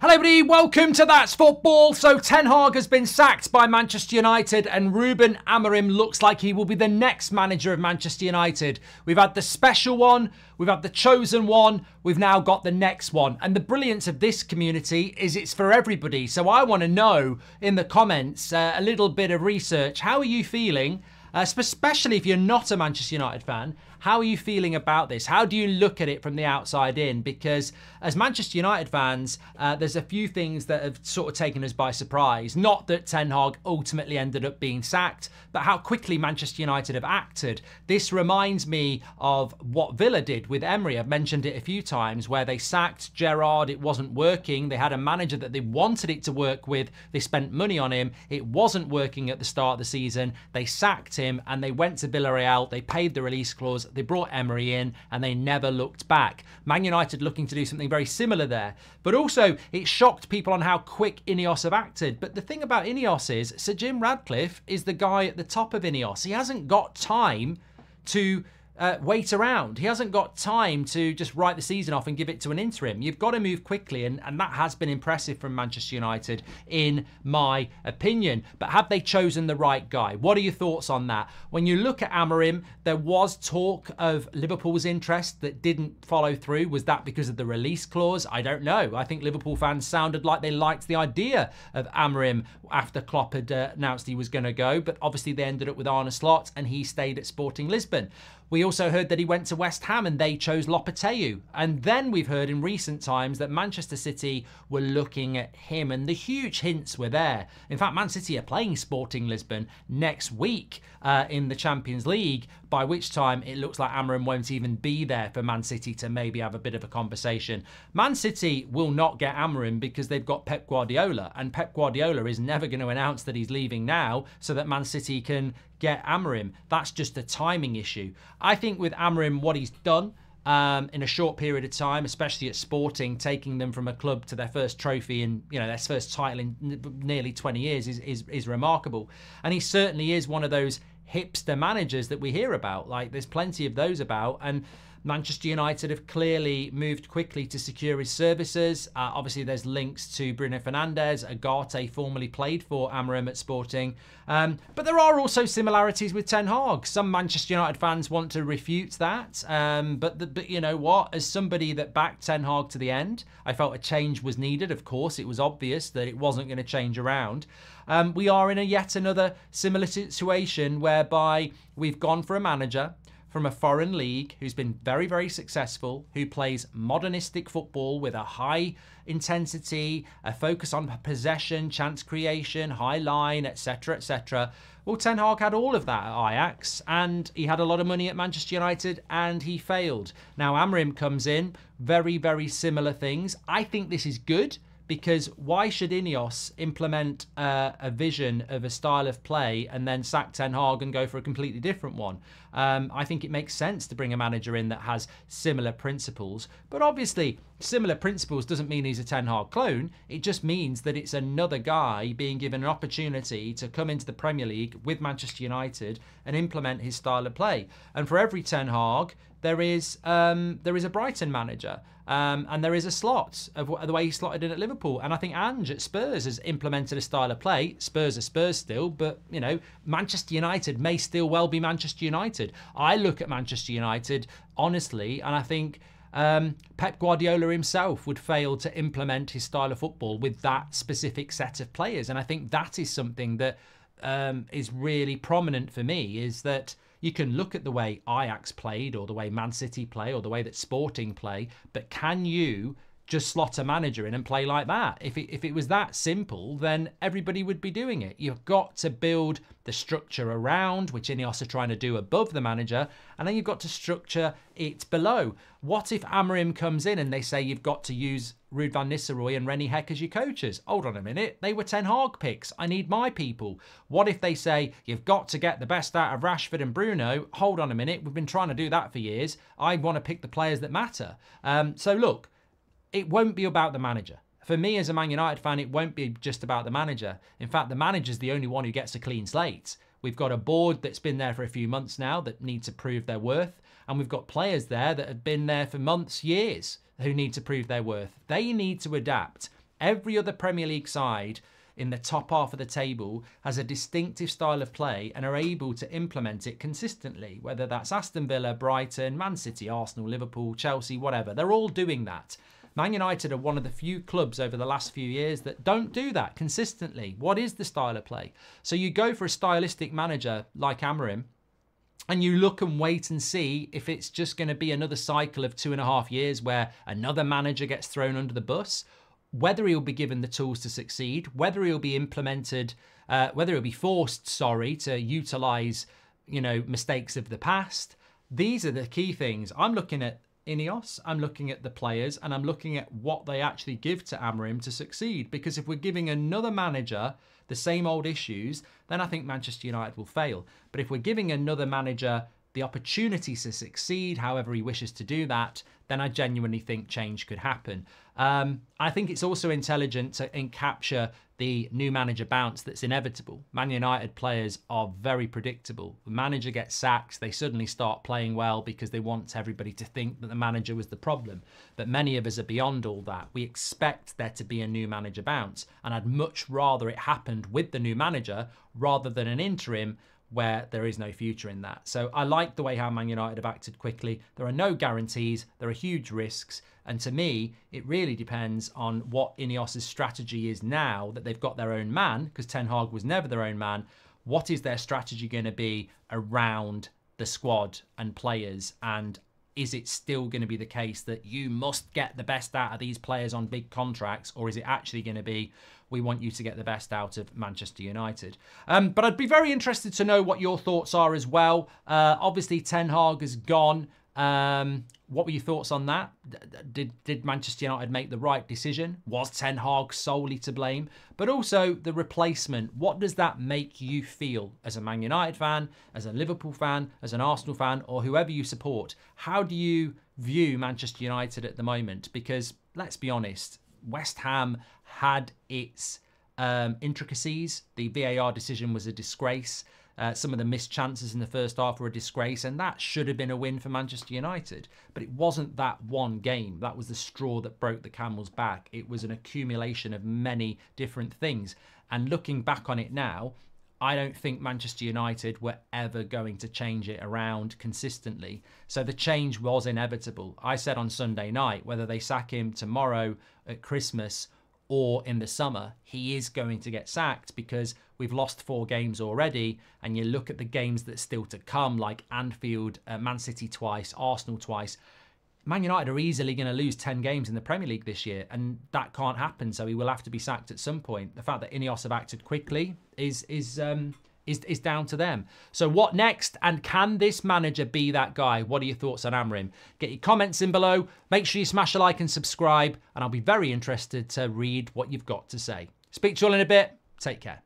Hello, everybody. Welcome to That's Football. So, Ten Hag has been sacked by Manchester United, and Ruben Amorim looks like he will be the next manager of Manchester United. We've had the special one, we've had the chosen one, we've now got the next one. And the brilliance of this community is it's for everybody. So, I want to know in the comments uh, a little bit of research. How are you feeling? Uh, especially if you're not a Manchester United fan, how are you feeling about this? How do you look at it from the outside in? Because as Manchester United fans, uh, there's a few things that have sort of taken us by surprise. Not that Ten Hag ultimately ended up being sacked, but how quickly Manchester United have acted. This reminds me of what Villa did with Emery. I've mentioned it a few times, where they sacked Gerrard. It wasn't working. They had a manager that they wanted it to work with. They spent money on him. It wasn't working at the start of the season. They sacked him and they went to Villarreal. They paid the release clause. They brought Emery in and they never looked back. Man United looking to do something very similar there. But also, it shocked people on how quick Ineos have acted. But the thing about Ineos is, Sir Jim Ratcliffe is the guy at the top of Ineos. He hasn't got time to uh, wait around. He hasn't got time to just write the season off and give it to an interim. You've got to move quickly, and, and that has been impressive from Manchester United, in my opinion. But have they chosen the right guy? What are your thoughts on that? When you look at Amorim, there was talk of Liverpool's interest that didn't follow through. Was that because of the release clause? I don't know. I think Liverpool fans sounded like they liked the idea of Amorim after Klopp had uh, announced he was going to go, but obviously they ended up with Arne Slot and he stayed at Sporting Lisbon. We also heard that he went to West Ham and they chose Lopetegui. And then we've heard in recent times that Manchester City were looking at him and the huge hints were there. In fact, Man City are playing Sporting Lisbon next week uh, in the Champions League, by which time it looks like Amorim won't even be there for Man City to maybe have a bit of a conversation. Man City will not get Amorim because they've got Pep Guardiola and Pep Guardiola is never going to announce that he's leaving now so that Man City can get Amorim. That's just a timing issue. I think with Amorim, what he's done um, in a short period of time, especially at Sporting, taking them from a club to their first trophy and you know their first title in nearly 20 years is, is is remarkable. And he certainly is one of those hipster managers that we hear about. Like there's plenty of those about and. Manchester United have clearly moved quickly to secure his services. Uh, obviously, there's links to Bruno Fernandes. Ugarte formerly played for Amorim at Sporting. Um, but there are also similarities with Ten Hag. Some Manchester United fans want to refute that. Um, but, the, but you know what? As somebody that backed Ten Hag to the end, I felt a change was needed. Of course, it was obvious that it wasn't going to change around. Um, we are in a yet another similar situation whereby we've gone for a manager from a foreign league who's been very, very successful, who plays modernistic football with a high intensity, a focus on possession, chance creation, high line, etc., etc. Well, Ten Hag had all of that at Ajax, and he had a lot of money at Manchester United, and he failed. Now Amorim comes in, very, very similar things. I think this is good because why should Ineos implement uh, a vision of a style of play and then sack Ten Hag and go for a completely different one? Um, I think it makes sense to bring a manager in that has similar principles, but obviously similar principles doesn't mean he's a Ten Hag clone. It just means that it's another guy being given an opportunity to come into the Premier League with Manchester United and implement his style of play. And for every Ten Hag, there is um, there is a Brighton manager. Um, and there is a slot of the way he slotted in at Liverpool. And I think Ange at Spurs has implemented a style of play. Spurs are Spurs still, but you know Manchester United may still well be Manchester United. I look at Manchester United honestly, and I think um, Pep Guardiola himself would fail to implement his style of football with that specific set of players. And I think that is something that um, is really prominent for me. Is that you can look at the way Ajax played or the way Man City play or the way that Sporting play, but can you just slot a manager in and play like that. If it, if it was that simple, then everybody would be doing it. You've got to build the structure around, which Ineos are trying to do above the manager, and then you've got to structure it below. What if Amorim comes in and they say you've got to use Ruud van Nistelrooy and René Hake as your coaches? Hold on a minute, they were Ten Hag picks. I need my people. What if they say you've got to get the best out of Rashford and Bruno? Hold on a minute, we've been trying to do that for years. I want to pick the players that matter. Um, so look, it won't be about the manager. For me as a Man United fan, it won't be just about the manager. In fact, the manager's the only one who gets a clean slate. We've got a board that's been there for a few months now that need to prove their worth. And we've got players there that have been there for months, years, who need to prove their worth. They need to adapt. Every other Premier League side in the top half of the table has a distinctive style of play and are able to implement it consistently, whether that's Aston Villa, Brighton, Man City, Arsenal, Liverpool, Chelsea, whatever. They're all doing that. Man United are one of the few clubs over the last few years that don't do that consistently. What is the style of play? So you go for a stylistic manager like Amorim, and you look and wait and see if it's just going to be another cycle of two and a half years where another manager gets thrown under the bus, whether he'll be given the tools to succeed, whether he'll be implemented, uh, whether he'll be forced, sorry, to utilize, you know, mistakes of the past. These are the key things. I'm looking at Ineos, I'm looking at the players and I'm looking at what they actually give to Amorim to succeed. Because if we're giving another manager the same old issues, then I think Manchester United will fail. But if we're giving another manager the opportunity to succeed, however he wishes to do that, then I genuinely think change could happen. Um, I think it's also intelligent to capture the new manager bounce that's inevitable. Man United players are very predictable. The manager gets sacked, they suddenly start playing well because they want everybody to think that the manager was the problem. But many of us are beyond all that. We expect there to be a new manager bounce, and I'd much rather it happened with the new manager rather than an interim where there is no future in that. So I like the way how Man United have acted quickly. There are no guarantees, there are huge risks. And to me, it really depends on what Ineos' strategy is now that they've got their own man, because Ten Hag was never their own man. What is their strategy going to be around the squad and players? And is it still going to be the case that you must get the best out of these players on big contracts, or is it actually going to be we want you to get the best out of Manchester United? Um, but I'd be very interested to know what your thoughts are as well. Uh, obviously, Ten Hag has gone. Um, what were your thoughts on that? Did did Manchester United make the right decision? Was Ten Hag solely to blame? But also the replacement. What does that make you feel as a Man United fan, as a Liverpool fan, as an Arsenal fan, or whoever you support? How do you view Manchester United at the moment? Because let's be honest, West Ham had its um, intricacies. The VAR decision was a disgrace. Uh, some of the missed chances in the first half were a disgrace, and that should have been a win for Manchester United. But it wasn't that one game. That was the straw that broke the camel's back. It was an accumulation of many different things. And looking back on it now, I don't think Manchester United were ever going to change it around consistently. So the change was inevitable. I said on Sunday night, whether they sack him tomorrow at Christmas or in the summer, he is going to get sacked because we've lost four games already. And you look at the games that still to come, like Anfield, uh, Man City twice, Arsenal twice. Man United are easily going to lose 10 games in the Premier League this year, and that can't happen. So he will have to be sacked at some point. The fact that Ineos have acted quickly is is um, is, is down to them. So what next? And can this manager be that guy? What are your thoughts on Amorim? Get your comments in below. Make sure you smash a like and subscribe. And I'll be very interested to read what you've got to say. Speak to you all in a bit. Take care.